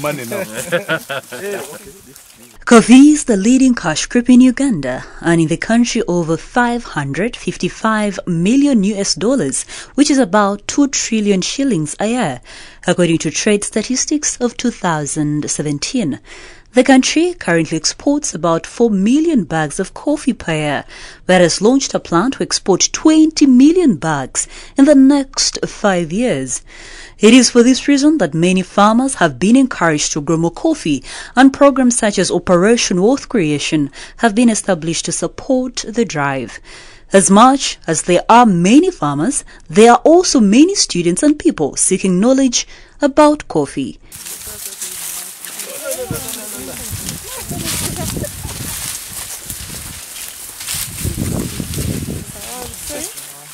money now. Coffee is the leading cash crop in Uganda, earning the country over 555 million US dollars, which is about 2 trillion shillings a year, according to trade statistics of 2017. The country currently exports about 4 million bags of coffee per year, but has launched a plan to export 20 million bags in the next five years. It is for this reason that many farmers have been encouraged to grow more coffee, and programs such as Operation Wealth Creation have been established to support the drive. As much as there are many farmers, there are also many students and people seeking knowledge about coffee.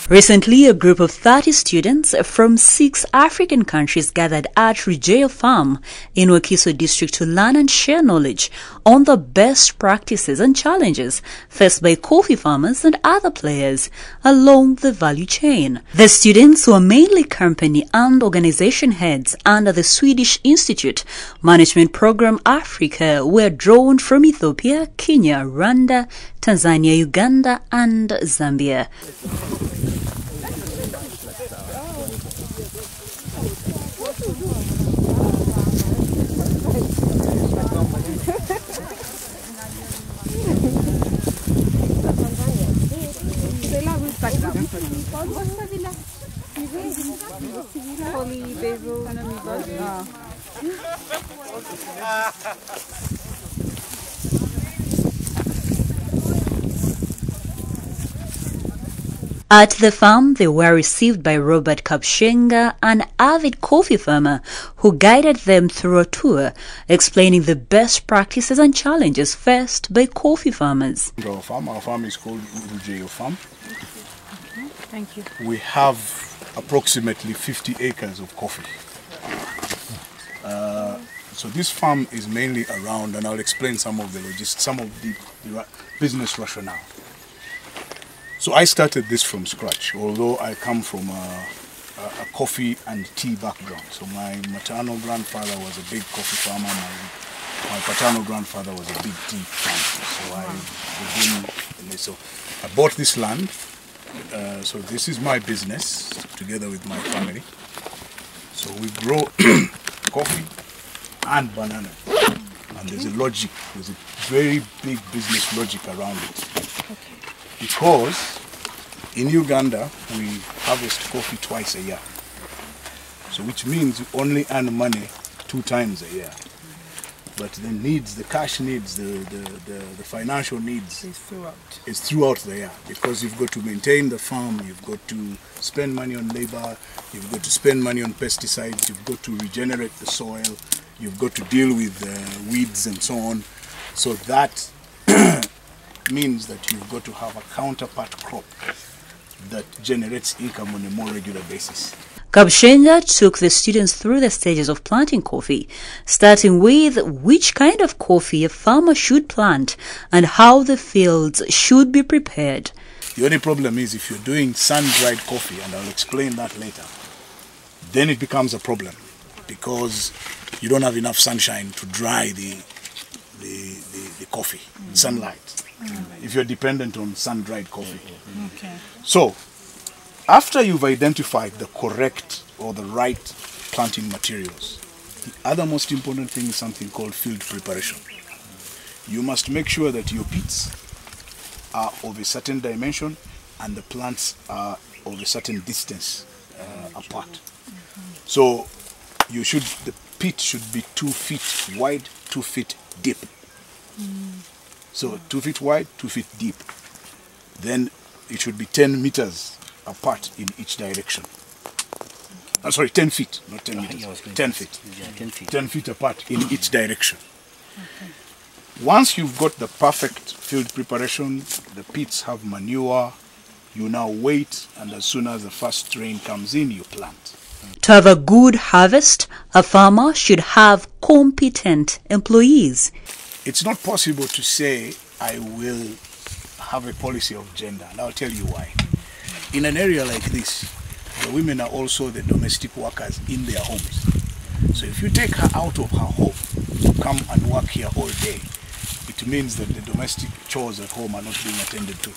Recently, a group of 30 students from six African countries gathered at Rugyeyo Farm in Wakiso district to learn and share knowledge on the best practices and challenges faced by coffee farmers and other players along the value chain. The students, who are mainly company and organization heads under the Swedish Institute Management Program Africa, were drawn from Ethiopia, Kenya, Rwanda, Tanzania, Uganda, and Zambia. At the farm, they were received by Robert Kabushenga, an avid coffee farmer who guided them through a tour explaining the best practices and challenges faced by coffee farmers. Our farm, our farm is called Rugyeyo Farm. Thank you. We have approximately 50 acres of coffee. Uh, so this farm is mainly around, and I'll explain some of the logis- some of the, the business rationale. So I started this from scratch, although I come from a, a, a coffee and tea background. So my maternal grandfather was a big coffee farmer. My, my paternal grandfather was a big tea farmer. So I begin. So I bought this land. Uh, so this is my business together with my family. So we grow coffee and banana. And there's a logic, there's a very big business logic around it. Because in Uganda, we harvest coffee twice a year. So which means you only earn money two times a year. But the needs, the cash needs, the, the, the, the financial needs It's throughout. is throughout the year because you've got to maintain the farm, you've got to spend money on labor, you've got to spend money on pesticides, you've got to regenerate the soil, you've got to deal with uh, weeds and so on. So that means that you've got to have a counterpart crop that generates income on a more regular basis. Kabushenga took the students through the stages of planting coffee, starting with which kind of coffee a farmer should plant and how the fields should be prepared. The only problem is if you're doing sun-dried coffee, and I'll explain that later, then it becomes a problem because you don't have enough sunshine to dry the the, the, the coffee, sunlight. If you're dependent on sun-dried coffee. Okay. So, after you've identified the correct or the right planting materials, the other most important thing is something called field preparation. You must make sure that your pits are of a certain dimension and the plants are of a certain distance uh, apart. So, you should the pit should be two feet wide, two feet deep. So two feet wide, two feet deep. Then it should be 10 meters apart in each direction. I'm sorry, 10 feet, not 10 meters. yeah, I was going 10 feet. Yeah, 10 feet. 10 feet apart in each direction. Once you've got the perfect field preparation, the pits have manure, you now wait, and as soon as the first rain comes in, you plant. To have a good harvest, a farmer should have competent employees. It's not possible to say, I will have a policy of gender, and I'll tell you why. In an area like this, the women are also the domestic workers in their homes. So if you take her out of her home to come and work here all day, it means that the domestic chores at home are not being attended to.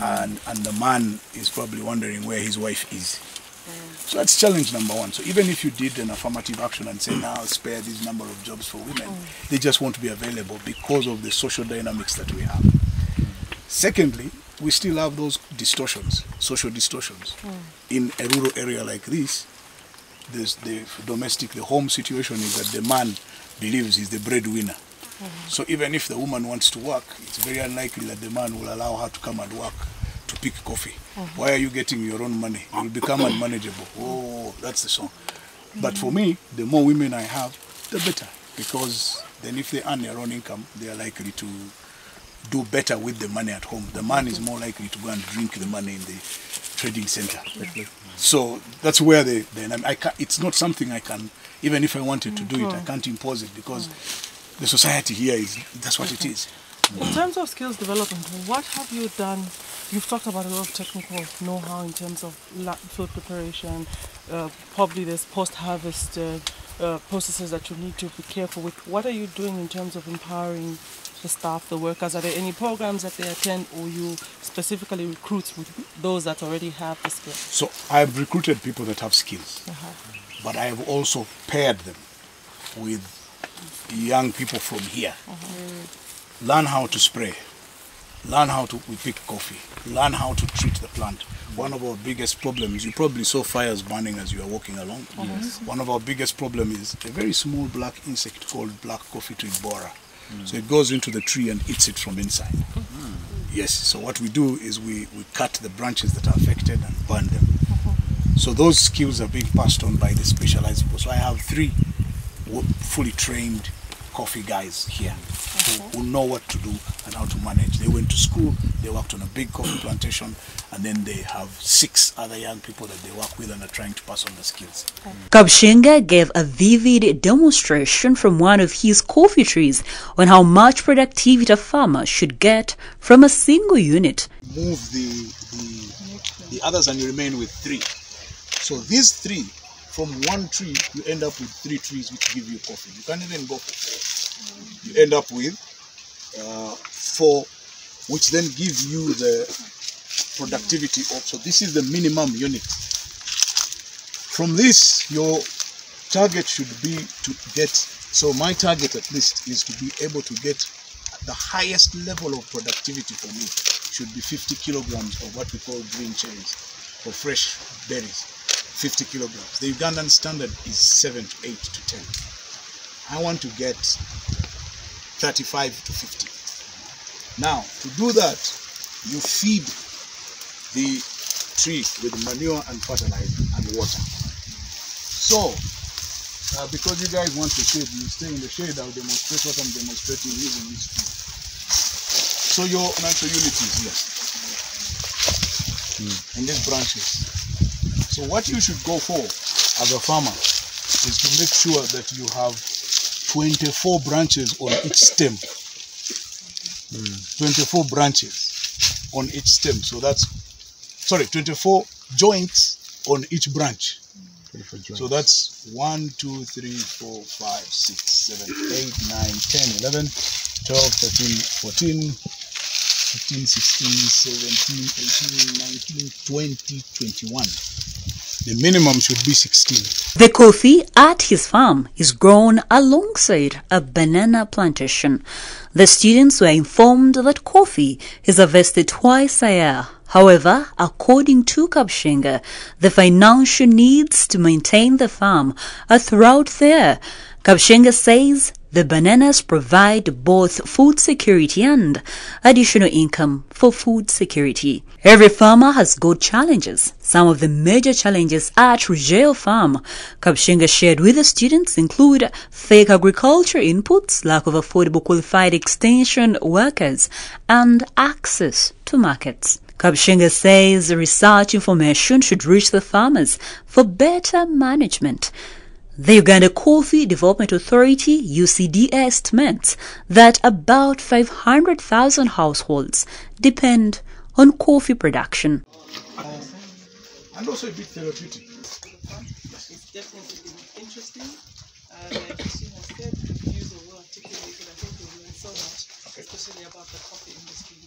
And, and the man is probably wondering where his wife is. So that's challenge number one. So even if you did an affirmative action and say, now I'll spare this number of jobs for women, mm. they just won't be available because of the social dynamics that we have. Secondly, we still have those distortions, social distortions. Mm. In a rural area like this, there's the domestic, the home situation is that the man believes he's the breadwinner. Mm. So even if the woman wants to work, it's very unlikely that the man will allow her to come and work pick coffee. Why are you getting your own money? You'll become unmanageable. Oh, that's the song. But for me, the more women I have, the better. Because then if they earn their own income, they are likely to do better with the money at home. The man is more likely to go and drink the money in the trading center. So that's where the, can it's not something I can, even if I wanted to do it, I mm-hmm. can't impose it because the society here is, that's what it is. In terms of skills development, what have you done? You've talked about a lot of technical know-how in terms of food preparation. Uh, probably there's post-harvest uh, uh, processes that you need to be careful with. What are you doing in terms of empowering the staff, the workers? Are there any programs that they attend, or you specifically recruit with those that already have the skills? So I've recruited people that have skills, Uh-huh. but I have also paired them with young people from here. Learn how to spray, learn how to we pick coffee, learn how to treat the plant. One of our biggest problems, you probably saw fires burning as you are walking along. Yes. Mm-hmm. One of our biggest problem is a very small black insect called black coffee tree borer. So it goes into the tree and eats it from inside. Mm-hmm. Yes, so what we do is we, we cut the branches that are affected and burn them. Mm-hmm. So those skills are being passed on by the specialized people. So I have three fully trained coffee guys here who, who know what to do and how to manage. They went to school, they worked on a big coffee mm. plantation, and then they have six other young people that they work with and are trying to pass on the skills. Kabushenga gave a vivid demonstration from one of his coffee trees on how much productivity a farmer should get from a single unit. Move the, the, the others and you remain with three. So these three, from one tree, you end up with three trees which give you coffee. You can even go for four. You end up with uh, four, which then give you the productivity of. So this is the minimum unit. From this, your target should be to get. So my target at least is to be able to get the highest level of productivity for me should be 50 kilograms of what we call green cherries or fresh berries. 50 kilograms. The Ugandan standard is 7 to 8 to 10. I want to get 35 to 50. Now, to do that, you feed the tree with manure and fertilizer and water. So, uh, because you guys want to shade, you stay in the shade, I'll demonstrate what I'm demonstrating using this tree. So your natural unit is here. And these branches. So what you should go for as a farmer is to make sure that you have 24 branches on each stem. 24 branches on each stem. So that's, sorry, 24 joints on each branch. So that's 1, 2, 3, 4, 5, 6, 7, 8, 9, 10, 11, 12, 13, 14, 15, 16, 17, 18, 19, 20, 21. The minimum should be 16. The coffee at his farm is grown alongside a banana plantation. The students were informed that coffee is harvested twice a year. However, according to Kabushenga, the financial needs to maintain the farm are throughout the year. Kabushenga says the bananas provide both food security and additional income for food security. Every farmer has got challenges. Some of the major challenges at Rugyeyo Farm, Kabushenga shared with the students include fake agriculture inputs, lack of affordable qualified extension workers, and access to markets. Kabushenga says research information should reach the farmers for better management. The Uganda Coffee Development Authority UCDA estimates that about 500,000 households depend on coffee production. And also a bit therapeutic. It's definitely interesting. Uh, like said, the views are well articulated. I think we learned so much, especially about the coffee industry.